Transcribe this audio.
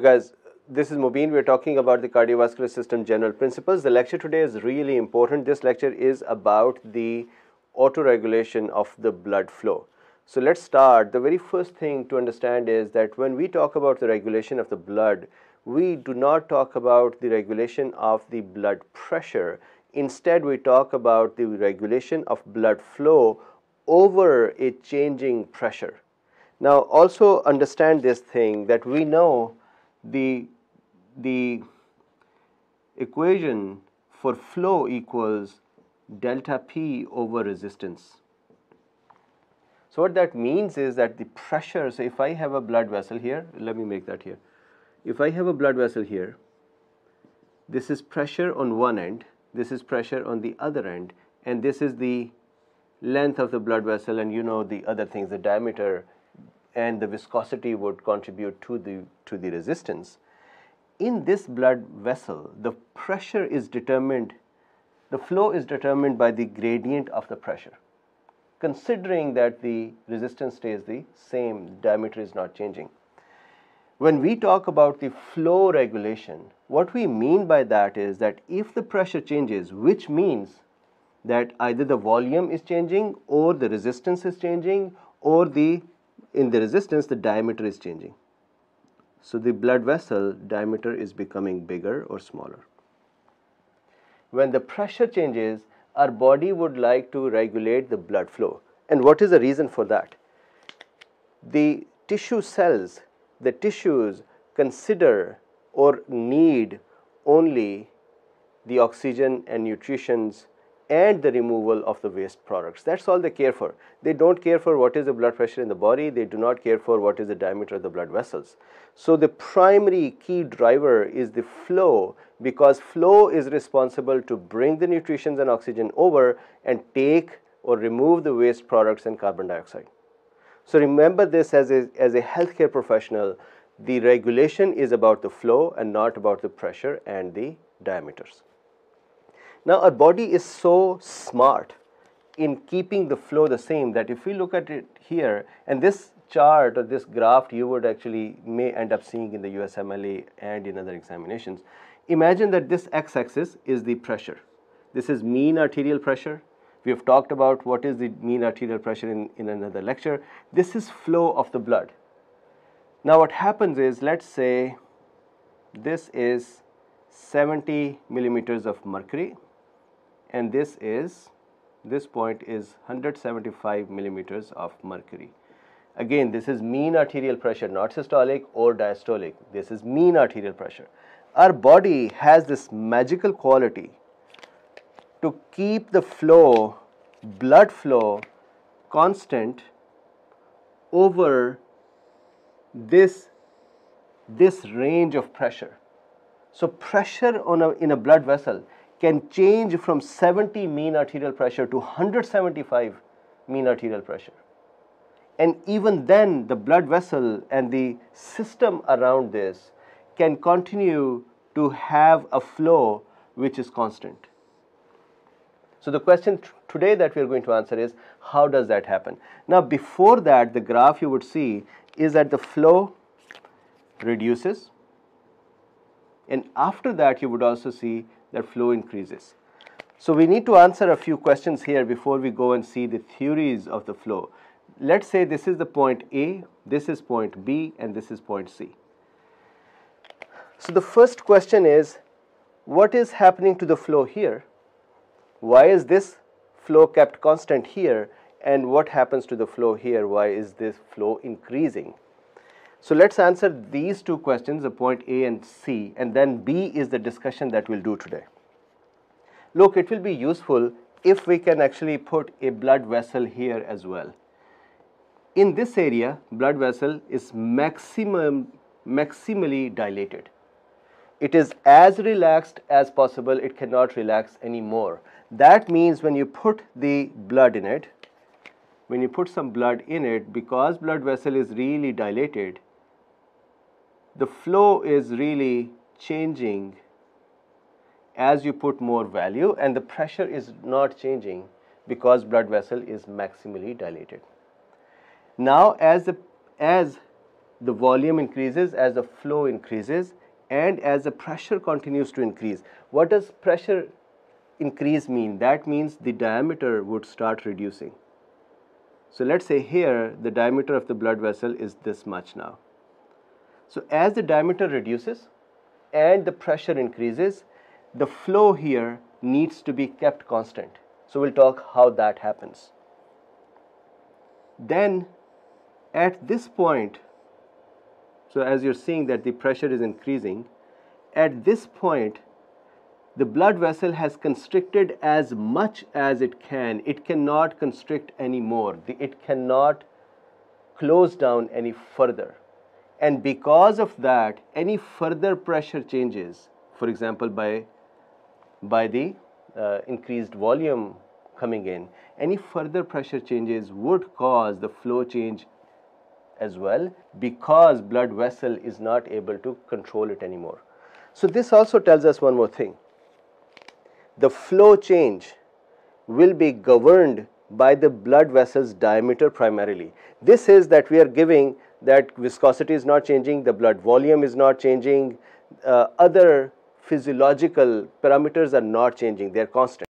Guys, this is Mobeen. We're talking about the cardiovascular system general principles. The lecture today is really important. This lecture is about the autoregulation of the blood flow. So let's start. The very first thing to understand is that when we talk about the regulation of the blood, we do not talk about the regulation of the blood pressure. Instead, we talk about the regulation of blood flow over a changing pressure. Now, also understand this thing that we know the, the equation for flow equals delta P over resistance. So, what that means is that the pressure, so if I have a blood vessel here, let me make that here. If I have a blood vessel here, this is pressure on one end, this is pressure on the other end, and this is the length of the blood vessel, and you know the other things, the diameter and the viscosity would contribute to the, to the resistance. In this blood vessel, the pressure is determined, the flow is determined by the gradient of the pressure. Considering that the resistance stays the same, diameter is not changing. When we talk about the flow regulation, what we mean by that is that if the pressure changes, which means that either the volume is changing or the resistance is changing or the in the resistance the diameter is changing. So the blood vessel diameter is becoming bigger or smaller. When the pressure changes, our body would like to regulate the blood flow. And what is the reason for that? The tissue cells, the tissues consider or need only the oxygen and nutritions and the removal of the waste products. That's all they care for. They don't care for what is the blood pressure in the body, they do not care for what is the diameter of the blood vessels. So, the primary key driver is the flow because flow is responsible to bring the nutrients and oxygen over and take or remove the waste products and carbon dioxide. So, remember this as a, as a healthcare professional, the regulation is about the flow and not about the pressure and the diameters. Now, our body is so smart in keeping the flow the same that if we look at it here and this chart or this graph you would actually may end up seeing in the USMLE and in other examinations. Imagine that this x-axis is the pressure. This is mean arterial pressure. We have talked about what is the mean arterial pressure in, in another lecture. This is flow of the blood. Now what happens is let's say this is 70 millimeters of mercury and this is this point is 175 millimeters of mercury. Again, this is mean arterial pressure, not systolic or diastolic. This is mean arterial pressure. Our body has this magical quality to keep the flow, blood flow, constant over this, this range of pressure. So, pressure on a, in a blood vessel can change from 70 mean arterial pressure to 175 mean arterial pressure. And even then, the blood vessel and the system around this can continue to have a flow which is constant. So, the question today that we are going to answer is how does that happen? Now, before that, the graph you would see is that the flow reduces, and after that, you would also see that flow increases. So we need to answer a few questions here before we go and see the theories of the flow. Let's say this is the point A, this is point B, and this is point C. So the first question is, what is happening to the flow here? Why is this flow kept constant here? And what happens to the flow here? Why is this flow increasing? So let's answer these two questions, the point A and C, and then B is the discussion that we'll do today. Look, it will be useful if we can actually put a blood vessel here as well. In this area, blood vessel is maximum, maximally dilated. It is as relaxed as possible, it cannot relax anymore. That means when you put the blood in it, when you put some blood in it, because blood vessel is really dilated, the flow is really changing as you put more value and the pressure is not changing because blood vessel is maximally dilated. Now as the, as the volume increases as the flow increases and as the pressure continues to increase. What does pressure increase mean? That means the diameter would start reducing. So let's say here the diameter of the blood vessel is this much now. So as the diameter reduces and the pressure increases, the flow here needs to be kept constant. So we'll talk how that happens. Then at this point, so as you're seeing that the pressure is increasing, at this point, the blood vessel has constricted as much as it can. It cannot constrict anymore. It cannot close down any further. And because of that, any further pressure changes, for example, by, by the uh, increased volume coming in, any further pressure changes would cause the flow change as well because blood vessel is not able to control it anymore. So this also tells us one more thing. The flow change will be governed by the blood vessel's diameter primarily. This is that we are giving that viscosity is not changing, the blood volume is not changing, uh, other physiological parameters are not changing, they are constant.